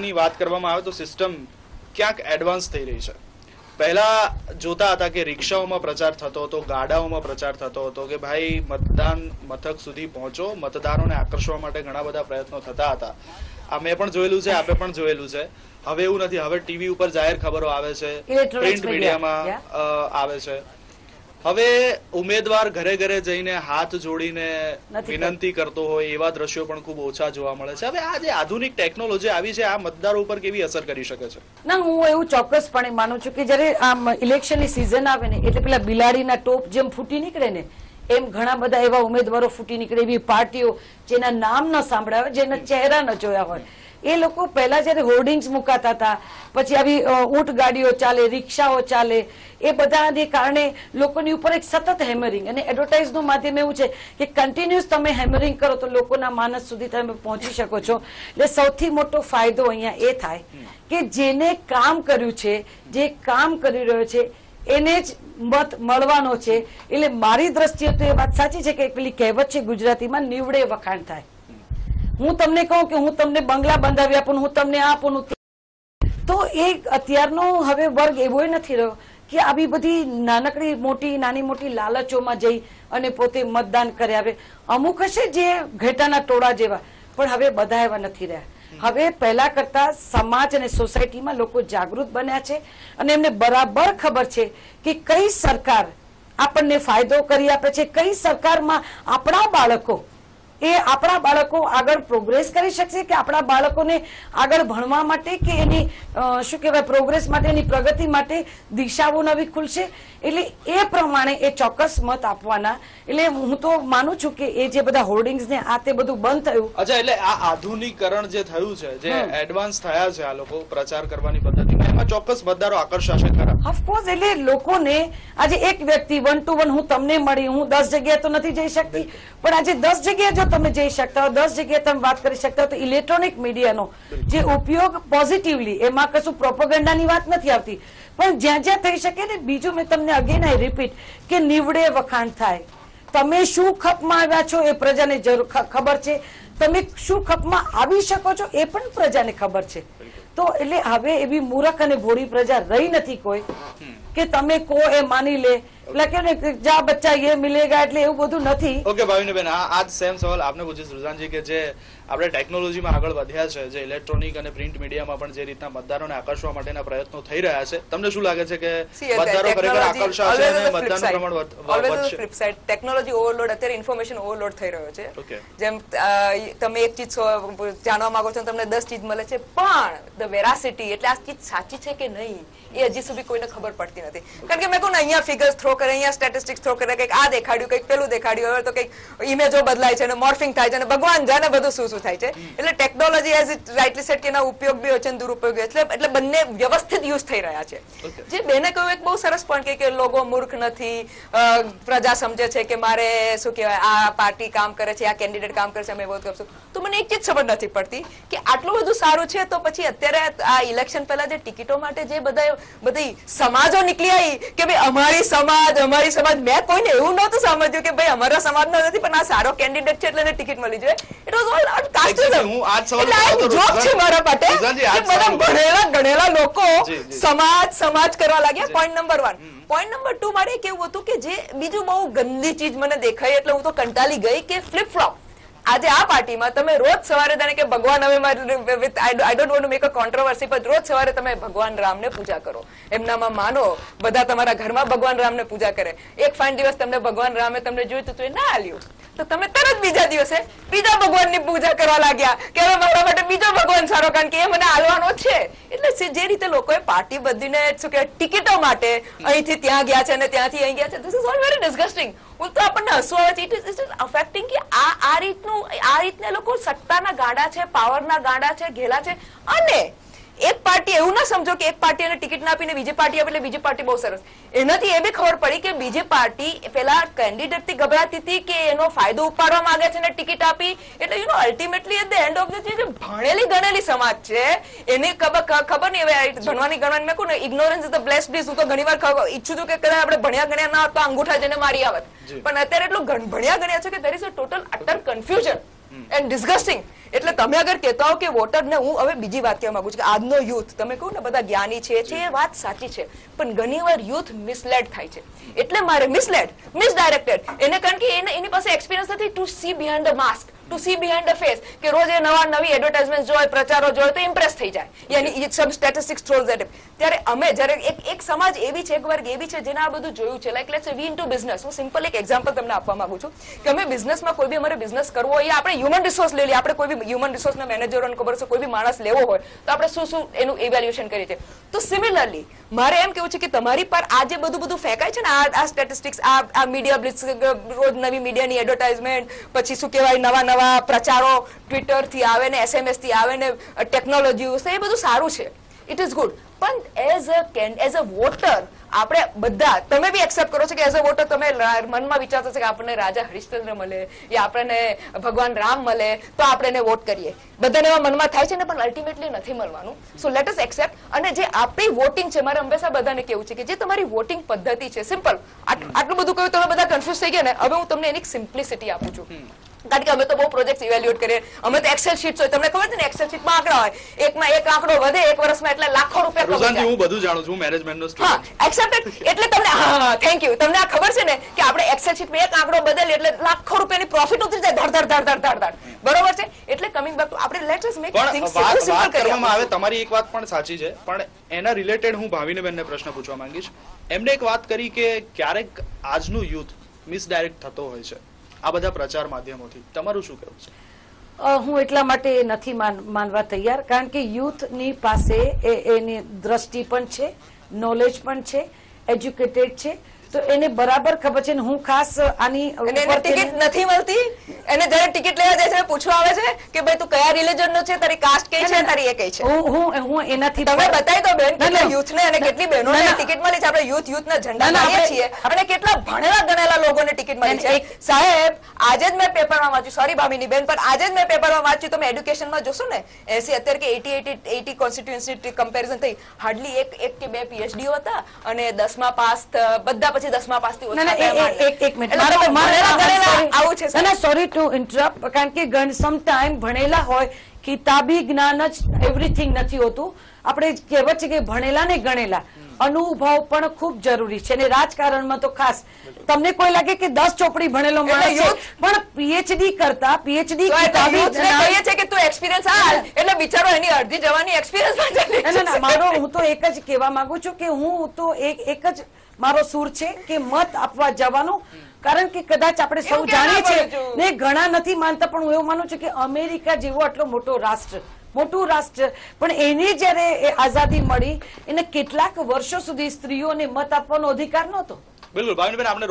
ની વાત કરવામાં આવે તો સિસ્ટમ ક્યાંક એડવાન્સ થઈ રહી છે. પહેલા જોતા હતા કે રિક્ષાઓમાં પ્રચાર થતો હતો ગાડાઓમાં પ્રચાર થતો હતો કે ભાઈ મતદાન મથક સુધી પહોંચો મતદારોને આકર્ષવા માટે ઘણા બધા પ્રયત્નો થતા હતા. આ મેં પણ જોયેલું છે આપે પણ જોયેલું છે. હવે એવું નથી હવે ટીવી ઉપર જાહેર ખબરો આવે છે પ્રિન્ટ મીડિયામાં આવે છે. હવે ઉમેદવાર ઘરે ઘરે જઈને હાથ જોડીને વિનંતી કરતો હોય એવા દ્રશ્યો પણ ખૂબ ઓછા જોવા મળે છે. હવે આ જે આધુનિક ટેકનોલોજી આવી છે આ મતદારો ઉપર કેવી અસર કરી શકે છે? ના હું એવું ચોક્કસપણે માનું છું કે જ્યારે આમ ઇલેક્શનની સિઝન આવે ને એટલે પેલા બિલાડીના ટોપ જેમ ફૂટી નીકળે ને એમ ઘણા બધા એવા ઉમેદવારો ફૂટી નીકળે એવી પાર્ટીઓ જેના નામ ન સાંભળ્યા હોય જેના ચહેરા ન જોયા હોય. એ લોકો પહેલા જયારે હોર્ડિંગ્સ મુકાતા હતા, પછી આવી ઊંટ ગાડીઓ ચાલે, રિક્ષાઓ ચાલે, એ બધાને કારણે લોકોની ઉપર એક સતત હેમરિંગ અને એડવર્ટાઇઝનું માધ્યમ એવું છે કે કન્ટિન્યુઅસ તમે હેમરિંગ કરો તો લોકોના માનસ સુધી તમે પહોંચી શકો છો. એટલે સૌથી મોટો ફાયદો અહીંયા એ થાય કે જેને કામ કર્યું છે, જે કામ કરી રહ્યો છે, એને જ મત મળવાનો છે. એટલે મારી દ્રષ્ટિએ તો એ વાત સાચી છે કે પેલી કહેવત છે ગુજરાતીમાં, નીવડે વખાણ થાય. હું તમને કહું કે હું તમને બંગલા બંધાવી આપું હું તમને આપું તો એ અત્યારનો હવે વર્ગ એવો નથી રહ્યો કે આવી બધી નાનકડી મોટી, નાની મોટી લાલચોમાં જઈ અને પોતે મતદાન કરે આવે. અમુક હશે જે ઘેટાના ટોળા જેવા, પણ હવે બધા એવા નથી રહ્યા. હવે પહેલા કરતા સમાજ અને સોસાયટીમાં લોકો જાગૃત બન્યા છે અને એમને બરાબર ખબર છે કે કઈ સરકાર આપણને ફાયદો કરી આપે છે, કઈ સરકારમાં આપણા બાળકો એ આપણા બાળકો આગળ પ્રોગ્રેસ કરી શકશે કે આપણા બાળકોને આગળ ભણવા માટે કે એની શું કહેવાય પ્રોગ્રેસ માટે એની પ્રગતિ માટે દિશાઓ નવી ખુલશે? એટલે એ પ્રમાણે એ ચોક્કસ મત આપવાના. એટલે હું તો માનું છું કે એ જે બધા હોર્ડિંગ્સ ને આ તે બધું બંધ થયું. અચ્છા એટલે આ આધુનિકરણ જે થયું છે જે એડવાન્સ થયા છે આ લોકો પ્રચાર કરવાની પદ્ધતિમાં એમાં ચોક્કસ મતદારો આકર્ષાશે ખરા. ઓફકોર્સ એટલે લોકોને આજે એક વ્યક્તિ વન ટુ વન હું તમને મળી હું દસ જગ્યાએ તો નથી જઈ શકતી પણ આજે દસ જગ્યાએ જો તમે જઈ શકતા હો, દસ જગ્યાએ તમે વાત કરી શકતા હો, તો ઇલેક્ટ્રોનિક મીડિયાનો જે ઉપયોગ પોઝિટિવલી એમાં કશું પ્રોપોગેન્ડાની વાત નથી આવતી. પણ જ્યાં જ્યાં થઈ શકે ને, બીજું મેં તમને અગેન આઈ રિપીટ કે નીવડે વખાણ થાય. તમે શું ખપમાં આવ્યા છો એ પ્રજાને ખબર છે. તમે શું ખપમાં આવી શકો છો એ પણ પ્રજાને ખબર છે. તો એટલે હવે એવી મૂરખ અને ભોળી પ્રજા રહી નથી કોઈ. કે તમે કો એ માની લે એટલે ને જા બચ્ચા એ મિલેગા એટલે એવું બધું નથી. ઓકે ભાવિનીબેન આ આજ સેમ સવાલ આપને પૂછીશ, રુઝાનજી, કે જે આપણે ટેકનોલોજીમાં આગળ વધ્યા છે જે ઇલેક્ટ્રોનિક અને પ્રિન્ટ મીડિયામાં પણ જે રીતના મતદારોને આકર્ષવા માટેના પ્રયત્નો થઈ રહ્યા છે. તમને શું લાગે છે કે મતદારો ખરેખર આકર્ષાશે અને મતદાનનું પ્રમાણ વધશે? side. Technology અત્યારે ઇન્ફોર્મેશન ઓવરલોડ થઈ રહ્યો છે. જેમ તમે એક ચીજ જાણવા માંગો છો તમને દસ ચીજ મળે છે પણ ધ વેરાસિટી એટલે આ ચીજ સાચી છે કે નહીં એ હજી સુધી કોઈને ખબર પડતી નથી. કારણ કે મેં કહું ને અહીંયા ફિગર્સ થ્રો કરે અહીંયા સ્ટેટિસ્ટિક્સ થ્રો કરે કંઈક આ દેખાડ્યું કંઈક પેલું દેખાડ્યું હવે તો કંઈક ઇમેજો બદલાય છે અને મોર્ફિંગ થાય છે અને ભગવાન જાણે બધું શું શું થાય છે. એટલે technology as it rightly said કે એના ઉપયોગ બી હોય છે દુરુપયોગ. એટલે એટલે બંને વ્યવસ્થિત યુઝ થઈ રહ્યા છે. જે બેને કહ્યું એક બહુ સરસ પોઈન્ટ કે લોકો મૂર્ખ નથી પ્રજા સમજે છે કે મારે શું કહેવાય આ પાર્ટી કામ કરે છે આ કેન્ડિડેટ કામ કરે છે અમે વોટ કરશું. તો મને એક ચીજ ખબર નથી પડતી કે આટલું બધું સારું છે તો પછી અત્યારે આ ઇલેક્શન પહેલા જે ટિકિટો માટે જે બધા બધી સમાજો નીકળી આવી કે ભાઈ અમારી સમાજ અમારી સમાજ. મેં કોઈને એવું નહોતું સમજ્યું કે ભાઈ અમારા સમાજનો નથી પણ આ સારો કેન્ડિડેટ છે એટલે ટિકિટ મળી જોઈએ ઇટ વોઝ ઓલ Exactly, હું આ જ સવાલ એટલે આ એક કરતો હતો, joke છે મારા માટે રુઝાનજી, આ કે જ બધા ભણેલા ગણેલા લોકો જી, જી. સમાજ સમાજ કરવા લાગ્યા point number one point number two મારે કેવું હતું કે જે બીજું બહુ ગંદી ચીજ મને દેખાઈ એટલે હું તો કંટાળી ગઈ કે ફ્લિપ ફ્લોપ આજે આ પાર્ટીમાં તમે રોજ સવારે જાણે કે ભગવાન હવે I don't want make a controversy પણ રોજ સવારે તમે ભગવાન રામને પૂજા કરો. એમનામાં માનો બધા તમારા ઘરમાં ભગવાન રામને પૂજા કરે. એક ફાઇન દિવસ તમને ભગવાન રામે તમને જોયું તો એ ના આલ્યું. તો તમે તરત બીજા દિવસે બીજા ભગવાનની પૂજા કરવા લાગ્યા કે હવે મારા માટે બીજો ભગવાન સારો, કારણ કે એ મને આલવાનો છે. એટલે જે રીતે લોકોએ પાર્ટી બધીને શું કહેવાય, ટિકિટો માટે અહીંથી ત્યાં ગયા છે અને ત્યાંથી અહીં ગયા છે. This is all very disgusting તો આપણને હસવું આવે છે. ઇટ ઇઝ અફેક્ટિંગ કે આ આ રીતનું આ રીતના લોકો સત્તાના ગાડા છે પાવરના ગાડા છે, ઘેલા છે. અને એક પાર્ટી એવું ના સમજો કે એક પાર્ટી એને ટિકિટ ના આપીને બીજી પાર્ટી આપે એટલે બીજી પાર્ટી બહુ સરસ. એનાથી એ બી ખબર પડી કે બીજી પાર્ટી પેલા કેન્ડિડેટથી ગભરાતી હતી કે એનો ફાયદો ઉપાડવા માંગે છે ને ટિકિટ આપી. એટલે you know ultimately at the end of the જે ભણેલી ગણેલી સમાજ છે એને ખબર નહીં હવે ભણવાની ગણવાની મેં કહું ને ignorance is the bless bliss હું તો ઘણીવાર ખબર- ઈચ્છું છું કે કદાચ આપણે ભણ્યા ગણ્યા ના તો અંગૂઠા જઈને મારી આવત. પણ અત્યારે એટલું ભણ્યા ગણ્યા છે કે there is a total utter confusion. And disgusting એટલે તમે અગર કહેતા હો કે વોટર ને હું હવે બીજી વાત કહેવા માંગુ છું કે આજનો યુથ તમે કહો ને બધા જ્ઞાની છે એ વાત સાચી છે પણ ઘણી વાર યુથ મિસલેડ થાય છે. એટલે મારે મિસલેડ મિસડાયરેક્ટેડ એને કારણ કે એને એની પાસે એક્સપિરિયન્સ નથી to see behind the mask to see behind the face કે રોજ એ નવા નવી એડવર્ટાઇઝમેન્ટ જોય પ્રચારો જોય તો ઇમ્પ્રેસ થઈ જાય. યાની સમ સ્ટેટિસ્ટિક્સ થ્રોઝ ધેટ ત્યારે અમે જ્યારે એક એક સમાજ એવી છે એક વર્ગ એવી છે જેને આ બધું જોયું છે. Like let's we into business હું સિમ્પલ એક એક્ઝામ્પલ તમને આપવા માંગુ છું કે અમે બિઝનેસમાં કોઈ બી અમારે બિઝનેસ કરવો હોય આપણે હ્યુમન રિસોર્સ લઈ લઈએ. આપણે કોઈ બી હ્યુમન રિસોર્સના મેનેજરોને ખબર છે કોઈ બી માણસ લેવો હોય તો આપણે શું શું એનું ઇવેલ્યુએશન કરીએ છીએ. તો સિમિલરલી મારે એમ કેવું છે કે તમારી પર આ જે બધું બધું ફેંકાય છે ને આ આ સ્ટેટિસ્ટિક્સ આ આ મીડિયા રોજ નવી મીડિયાની એડવર્ટાઇઝમેન્ટ પછી શું કહેવાય નવા નવા પ્રચારો ટ્વિટરથી આવે ને એસએમએસથી આવે ને ટેકનોલોજી એ બધું સારું છે. ઇટ ઇઝ ગુડ પણ as a can as a water આપણે બધા, તમે બી એક્સેપ્ટ કરો છો કે એઝ અ વોટર તમે મનમાં વિચારતા છો કે આપણને રાજા હરિશ્ચંદ્ર મળે યા આપણને ભગવાન રામ મળે, તો આપણે એને વોટ કરીએ. બધાને એવા મનમાં થાય છે ને, પણ અલ્ટિમેટલી નથી મળવાનું. સો લેટ અસ એક્સેપ્ટ અને જે આપણી વોટિંગ છે, મારે હંમેશા બધાને કેવું છે કે જે તમારી વોટિંગ પદ્ધતિ છે સિમ્પલ આટલું બધું કહ્યું તમે બધા કન્ફ્યુઝ થઈ ગયા ને. હવે હું તમને એની સિમ્પ્લિસિટી આપું છું. કારણ કે અમે તો બહુ પ્રોજેક્ટ ઇવેલ્યુએટ કરીએ. અમે તો એક્સેલ શીટ હોય. તમને ખબર છે ને એક્સેલ શીટમાં આંકડા હોય. એકમાં એક આંકડો વધે એક વર્ષમાં એટલે લાખો રૂપિયા કમાઈ. હું બધું જાણું છું. મેનેજમેન્ટ નો હા એક્સેપ્ટેડ એટલે તમને હા થેન્ક યુ તમને આ ખબર છે ને કે આપણે એક્સેલ શીટમાં એક આંકડો બદલે એટલે લાખો રૂપિયાની પ્રોફિટ ઉતરી જાય. ધડ ધડ ધડ ધડ ધડ બરોબર છે? એટલે કમિંગ બેક ટુ આપણે let us make things simple simple કરવામાં આવે તમારી એક વાત પણ સાચી છે. પણ એના રિલેટેડ હું ભાવિનીબેનને પ્રશ્ન પૂછવા માંગીશ. એમને એક વાત કરી કે ક્યારેક આજનું યુથ મિસડાયરેક્ટ થતો હોય છે. આ બધા પ્રચાર માધ્યમોથી. તમારું શું કહેવું છે? હું એટલા માટે નથી માનવા તૈયાર કારણ કે યુથની પાસે એની દ્રષ્ટિ પણ છે નોલેજ પણ છે એજ્યુકેટેડ છે તો એને બરાબર ખબર છે હું ખાસ આની એને ટિકિટ નથી મળતી? એને જયારે ટિકિટ લેવા જાય છે પૂછવા આવે છે કે ભાઈ તું કયા રિલિજન નો છે તારી કાસ્ટ કઈ છે તારી એ કઈ છે? હું હું હું એનાથી તમે બતાવી દો બેન કેટલા યુથ ને અને કેટલી બહેનો ના. ટિકિટ મળી છે. આપણે યુથ યુથ ના ઝંડા આપણે- છીએ. અને કેટલા ભણેલા ટિકિટ મળી છે. સાહેબ આજે જ મેં પેપરમાં વાંચ્યું. સોરી ભામીની બેન પણ આજે જ મેં પેપરમાં વાંચ્યું. તમે એડ્યુકેશનમાં જોશો ને એસી અત્યારે કે at at at constituency comparison થઈ. હાર્ડલી એક એક કે બે પીએચડીઓ હતા અને દસમા પાસ બધા પછી દસમા પાસથી આવું છે સોરી ટુ ઇન્ટરપ્ટ કારણ કે ગણ સમ ટાઈમ ભણેલા હોય કિતાબી જ્ઞાન જ એવરીથિંગ નથી હોતું. આપણે કહેવત છે કે ભણેલા ને ગણેલા. અનુભવ પણ ખૂબ જરૂરી છે અને રાજકારણમાં તો ખાસ તમને કોઈ લાગે કે દસ ચોપડી ભણેલો માણસ છે પણ પીએચડી કરતા પીએચડી તો એટલે youth ને. કહીએ છે કે તું એક્સપિરિયન્સ હાલ એટલે બિચારો એની અડધી જવાની એક્સપિરિયન્સમાં ચાલી ના ના ના જશે. મારો હું તો એક જ કહેવા માંગુ છું કે હું તો એક એક જ મારો સૂર છે કે મત આપવા જવાનું. કારણ કે કદાચ આપણે સૌ જાણીએ છીએ ને ઘણા નથી માનતા પણ હું એવું માનું છું કે અમેરિકા જેવો આટલો મોટો રાષ્ટ્ર મોટું રાષ્ટ્ર. પણ એની જ્યારે આઝાદી મળી, એને કેટલાક વર્ષો સુધી સ્ત્રીઓને મત આપવાનો અધિકાર નહોતો. બિલકુલ. ભાવિનીબેન આપણે